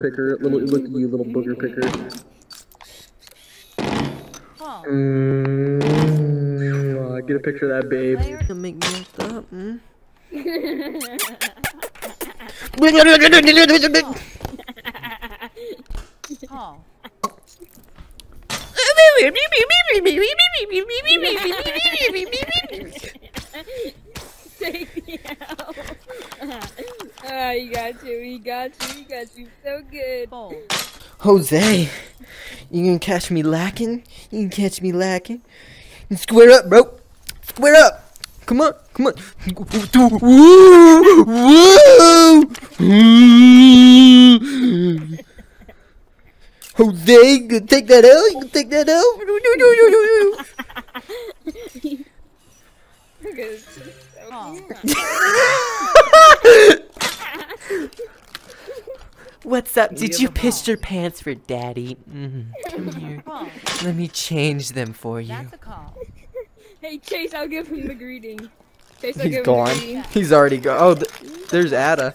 picker. Little look at you, little booger picker. Mm, uh, get a picture of that babe. Player- Make me act up, hmm? Oh. Take me out. Ah, he got you. He got you. He got you so good. Fold. Jose, you gonna catch me lacking? You can catch me lacking? Square up, bro. Square up. Come on, come on. Woo, woo. Jose, you gonna take that L? You gonna take that L? Look at this. So Oh. cute. What's up? Did you piss your pants for daddy? Mm, come here. Let me change them for you. That's a call. Hey Chase, I'll give him the greeting. Chase, I'll He's give gone. him the greeting. He's already gone. Oh, th- there's Ada.